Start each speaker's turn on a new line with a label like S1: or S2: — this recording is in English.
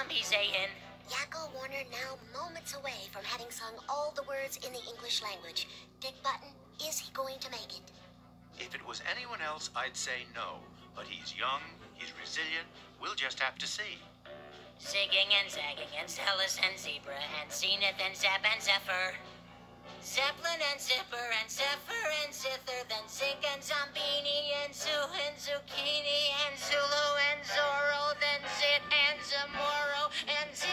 S1: zombie saying?
S2: Yakko Warner now moments away from having sung all the words in the English language. Dick Button, is he going to make it?
S3: If it was anyone else, I'd say no. But he's young, he's resilient. We'll just have to see.
S1: Zigging and zagging and Zealous and Zebra and Zenith and Zap and Zephyr. Zeppelin and Zipper and Zephyr and Zither, then Zinc and Zombini and Zoo and Zucchini and Zulu and and